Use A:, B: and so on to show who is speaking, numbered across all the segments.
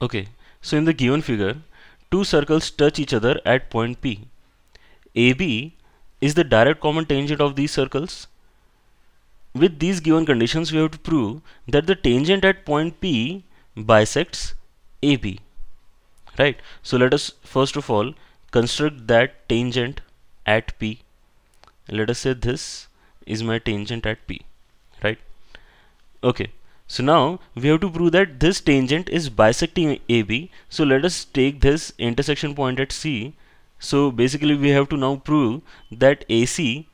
A: Okay, so in the given figure, two circles touch each other at point P. AB is the direct common tangent of these circles. With these given conditions, we have to prove that the tangent at point P bisects AB. Right? So let us first of all construct that tangent at P. Let us say this is my tangent at P. Right? Okay. So now we have to prove that this tangent is bisecting AB. So let us take this intersection point at C. So basically we have to now prove that AC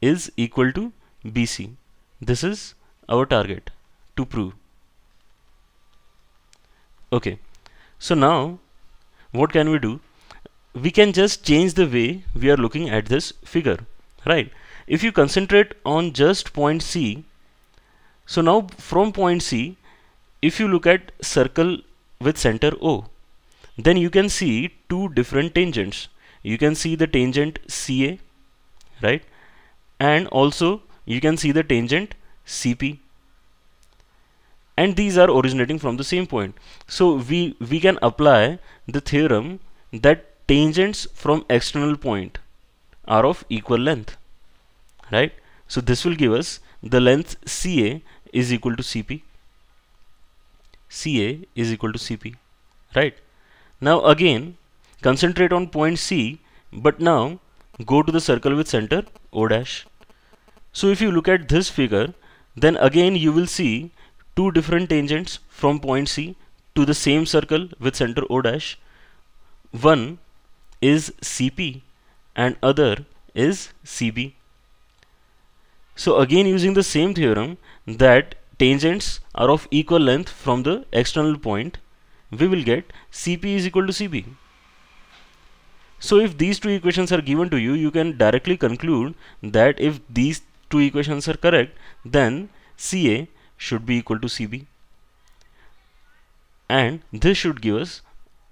A: is equal to BC. This is our target to prove. Okay. So now what can we do? We can just change the way we are looking at this figure, right? If you concentrate on just point C, so now from point C, if you look at circle with center O, then you can see two different tangents. You can see the tangent CA, right? And also you can see the tangent CP. And these are originating from the same point. So we, we can apply the theorem that tangents from external point are of equal length, right? So this will give us the length CA is equal to Cp. Ca is equal to Cp, right? Now again, concentrate on point C, but now go to the circle with center O dash. So if you look at this figure, then again you will see two different tangents from point C to the same circle with center O dash. One is Cp and other is Cb. So again using the same theorem that tangents are of equal length from the external point, we will get Cp is equal to Cb. So if these two equations are given to you, you can directly conclude that if these two equations are correct, then Ca should be equal to Cb. And this should give us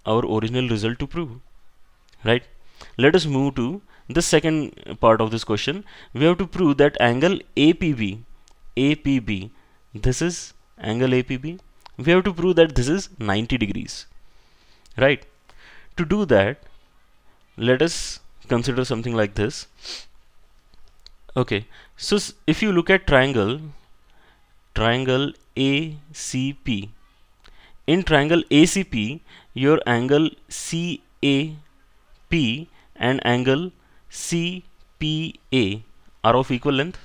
A: our original result to prove. Right? Let us move to the second part of this question we have to prove that angle APB APB this is angle APB we have to prove that this is 90 degrees right? To do that let us consider something like this. Okay so if you look at triangle triangle ACP in triangle ACP your angle CAP and angle CPA are of equal length.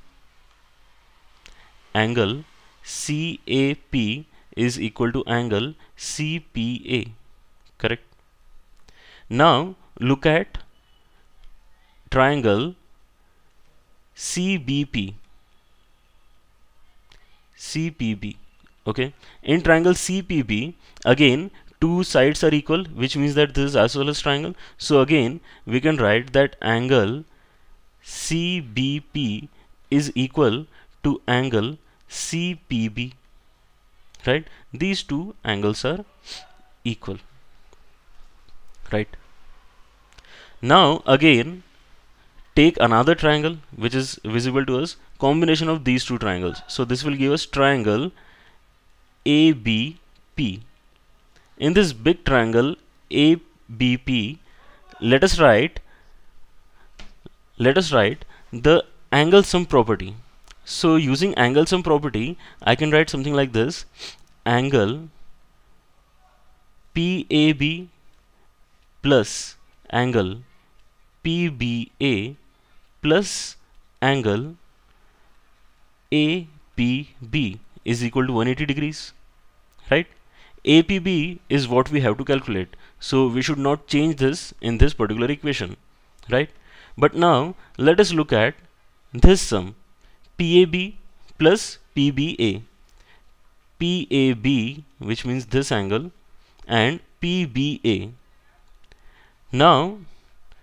A: Angle CAP is equal to angle CPA. Correct. Now look at triangle CBP. CPB. Okay. In triangle CPB, again two sides are equal which means that this is isosceles triangle. So again we can write that angle CBP is equal to angle CPB right? These two angles are equal right? Now again take another triangle which is visible to us combination of these two triangles. So this will give us triangle ABP in this big triangle ABP let us write let us write the angle sum property. So using angle sum property I can write something like this. Angle PAB plus angle PBA plus angle APB is equal to 180 degrees right APB is what we have to calculate. So we should not change this in this particular equation, right? But now let us look at this sum PAB plus PBA. PAB which means this angle and PBA. Now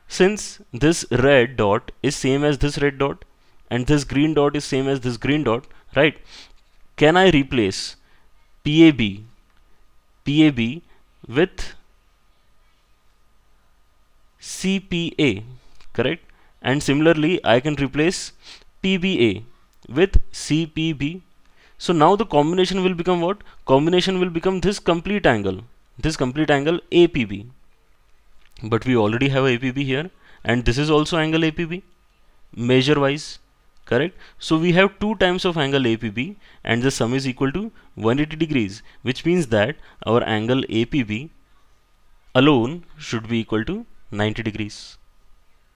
A: since this red dot is same as this red dot and this green dot is same as this green dot, right? Can I replace PAB PAB with CPA correct? And similarly I can replace PBA with CPB so now the combination will become what? Combination will become this complete angle this complete angle APB but we already have APB here and this is also angle APB measure wise correct? So we have two times of angle APB and the sum is equal to 180 degrees which means that our angle APB alone should be equal to 90 degrees